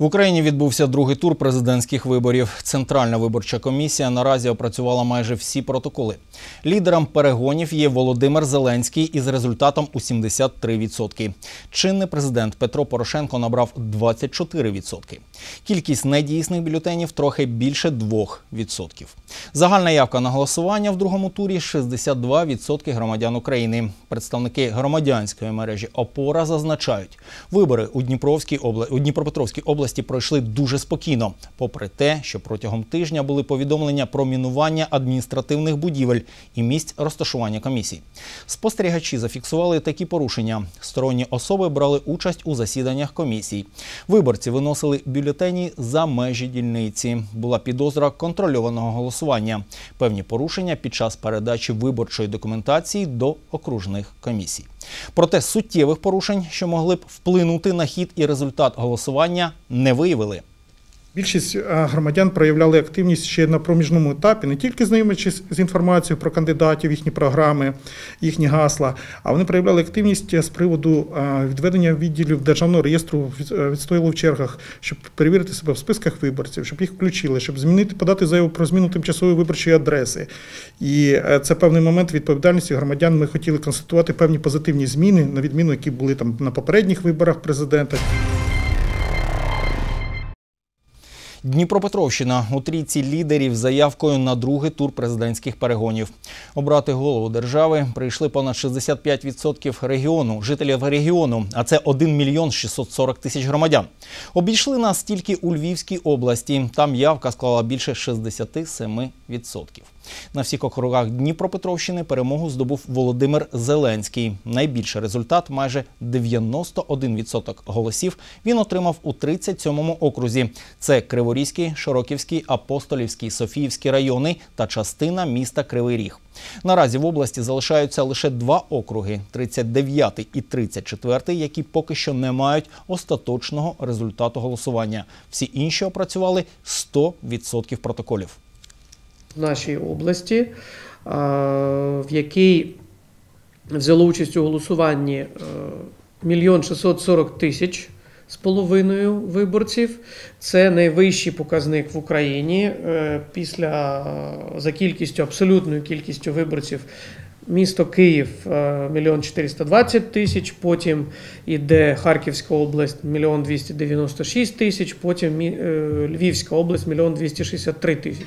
В Україні відбувся другий тур президентських виборів. Центральна виборча комісія наразі опрацювала майже всі протоколи. Лідером перегонів є Володимир Зеленський із результатом у 73%. Чинний президент Петро Порошенко набрав 24%. Кількість недійсних бюлетенів трохи більше 2%. Загальна явка на голосування в другому турі 62% громадян України. Представники громадянської мережі Опора зазначають, вибори у Дніпровській обла... у Дніпропетровській області пройшли дуже спокійно, попри те, що протягом тижня були повідомлення про мінування адміністративних будівель і місць розташування комісій. Спостерігачі зафіксували такі порушення. Сторонні особи брали участь у засіданнях комісій. Виборці виносили бюлетені за межі дільниці. Була підозра контрольованого голосування. Певні порушення під час передачі виборчої документації до окружних комісій. Проте суттєвих порушень, що могли б вплинути на хід і результат голосування, не виявили. Більшість е, громадян проявляли активність ще на проміжному етапі, не тільки знайомячись з інформацією про кандидатів, їхні програми, їхні гасла, а вони проявляли активність з приводу е, відведення відділів державного реєстру е, відстояли в чергах, щоб перевірити себе в списках виборців, щоб їх включили, щоб змінити, подати заяву про зміну тимчасової виборчої адреси. І це певний момент відповідальності громадян. Ми хотіли констатувати певні позитивні зміни, на відміну, які були там на попередніх виборах президента. Дніпропетровщина у трійці лідерів заявкою на другий тур президентських перегонів. Обрати голову держави прийшли понад 65% регіону, жителів регіону, а це 1 мільйон 640 тисяч громадян. Обійшли нас тільки у Львівській області. Там явка склала більше 67%. На всіх округах Дніпропетровщини перемогу здобув Володимир Зеленський. Найбільший результат майже 91% голосів він отримав у 37-му окрузі. Це Криворізький, Широківський, Апостолівський, Софіївський райони та частина міста Кривий Ріг. Наразі в області залишаються лише два округи 39 і 34, які поки що не мають остаточного результату голосування. Всі інші опрацювали 100% протоколів. В нашій області, в якій взяло участь у голосуванні мільйон 640 тисяч з половиною виборців. Це найвищий показник в Україні після за кількістю, абсолютною кількістю виборців. Місто Київ мільйон 420 тисяч, потім іде Харківська область мільйон 296 тисяч, потім Львівська область мільйон 263 тисяч.